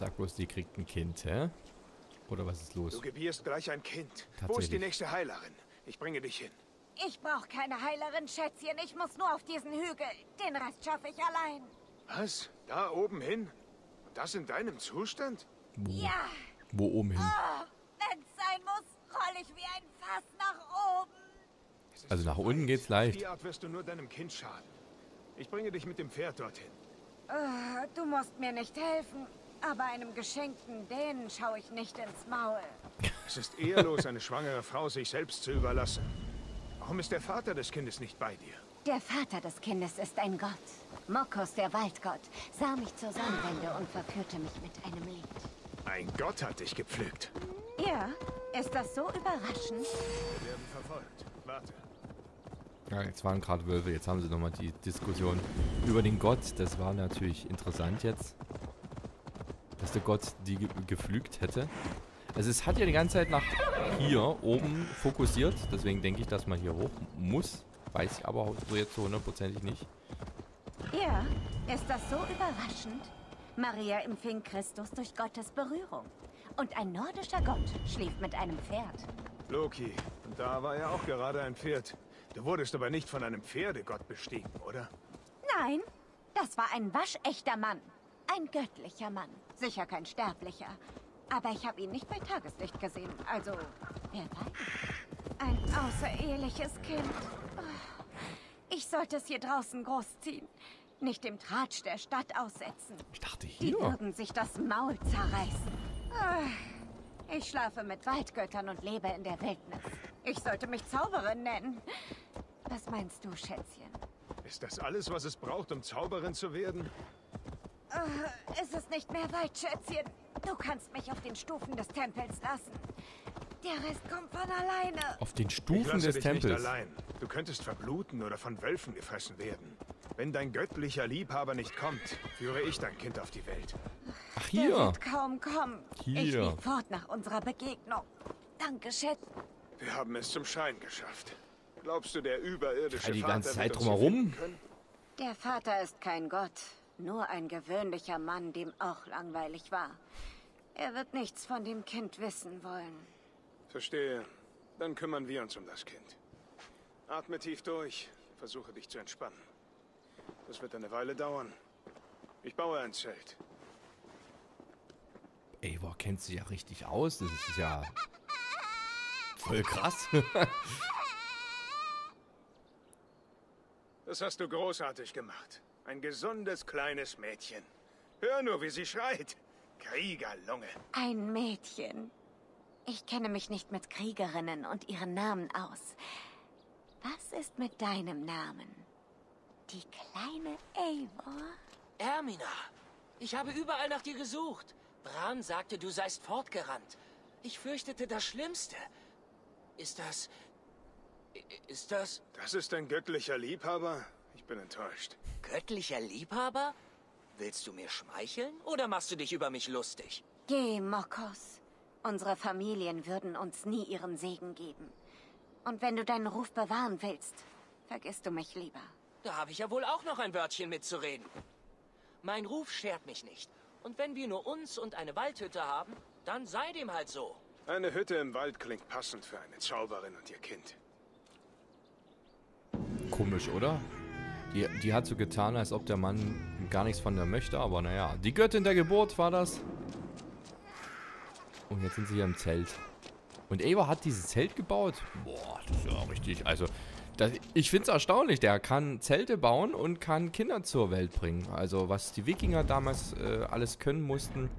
Sag bloß, die kriegt ein Kind, hä? Oder was ist los? Du gebierst gleich ein Kind. Wo ist die nächste Heilerin? Ich bringe dich hin. Ich brauche keine Heilerin, Schätzchen. Ich muss nur auf diesen Hügel. Den Rest schaffe ich allein. Was? Da oben hin? Und das in deinem Zustand? Wo, Ja. wo oben hin? Oh, Wenn's sein muss, roll ich wie ein Fass nach oben. Also nach unten geht's leicht. Auf die Art wirst du nur deinem Kind schaden. Ich bringe dich mit dem Pferd dorthin. Oh, du musst mir nicht helfen. Aber einem geschenkten Dänen schaue ich nicht ins Maul. Es ist ehrlos, eine schwangere Frau sich selbst zu überlassen. Warum ist der Vater des Kindes nicht bei dir? Der Vater des Kindes ist ein Gott. Mokos, der Waldgott, sah mich zur Sonnenwende und verführte mich mit einem Lied. Ein Gott hat dich gepflückt. Ja, ist das so überraschend? Wir werden verfolgt. Warte. Ja, jetzt waren gerade Wölfe, jetzt haben sie nochmal die Diskussion über den Gott. Das war natürlich interessant jetzt. Dass der Gott die ge gepflügt hätte. Also es hat ja die ganze Zeit nach hier oben fokussiert. Deswegen denke ich, dass man hier hoch muss. Weiß ich aber so jetzt so hundertprozentig nicht. Ja, ist das so überraschend? Maria empfing Christus durch Gottes Berührung. Und ein nordischer Gott schlief mit einem Pferd. Loki, und da war ja auch gerade ein Pferd. Du wurdest aber nicht von einem Pferdegott bestiegen, oder? Nein, das war ein waschechter Mann. Ein göttlicher Mann. Sicher kein sterblicher. Aber ich habe ihn nicht bei Tageslicht gesehen. Also, wer weiß. Ein außereheliches Kind. Oh, Ich sollte es hier draußen großziehen. Nicht dem Tratsch der Stadt aussetzen. Ich dachte Die hier. würden sich das Maul zerreißen. Ah, Ich schlafe mit Waldgöttern und lebe in der Wildnis. Ich sollte mich Zauberin nennen. Was meinst du, Schätzchen? Ist das alles, was es braucht, um Zauberin zu werden? Es ist nicht mehr weit, Schätzchen. Du kannst mich auf den Stufen des Tempels lassen. Der Rest kommt von alleine. Auf den Ich Stufen lasse des dich Tempels. nicht allein. Du könntest verbluten oder von Wölfen gefressen werden. Wenn dein göttlicher Liebhaber nicht kommt, führe ich dein Kind auf die Welt. Ach Der hier. wird kaum kommen. Ich Hier. flieg fort nach unserer Begegnung. Danke, Schätz. Wir haben es zum Schein geschafft. Glaubst du, der überirdische Ja, die Vater ganze wird Zeit uns drumherum. Der Vater ist kein Gott. Nur ein gewöhnlicher Mann, dem auch langweilig war. Er wird nichts von dem Kind wissen wollen. Verstehe. Dann kümmern wir uns um das Kind. Atme tief durch. Versuche dich zu entspannen. Das wird eine Weile dauern. Ich baue ein Zelt. Eivor kennt sich ja richtig aus. Das ist ja voll krass. Das hast du großartig gemacht. Ein gesundes kleines Mädchen. Hör nur, wie sie schreit. Kriegerlunge. Ein Mädchen. Ich kenne mich nicht mit Kriegerinnen und ihren Namen aus. Was ist mit deinem Namen? Die kleine Eivor? Ermina, ich habe überall nach dir gesucht. Bran sagte, du seist fortgerannt. Ich fürchtete das Schlimmste. Ist das... Ist das Das ist ein göttlicher Liebhaber? Ich bin enttäuscht. göttlicher Liebhaber? Willst du mir schmeicheln oder machst du dich über mich lustig? Geh, Mokos. Unsere Familien würden uns nie ihren Segen geben. Und wenn du deinen Ruf bewahren willst, vergisst du mich lieber. Da habe ich ja wohl auch noch ein Wörtchen mitzureden. Mein Ruf schert mich nicht. Und wenn wir nur uns und eine Waldhütte haben, dann sei dem halt so. Eine Hütte im Wald klingt passend für eine Zauberin und ihr Kind. Komisch, oder? Die, die hat so getan, als ob der Mann gar nichts von der möchte, aber naja. Die Göttin der Geburt war das. Und jetzt sind sie hier im Zelt. Und Eivor hat dieses Zelt gebaut. Boah, das ist ja richtig. Also, das, ich finde es erstaunlich. Der kann Zelte bauen und kann Kinder zur Welt bringen. Also, was die Wikinger damals äh, alles können mussten,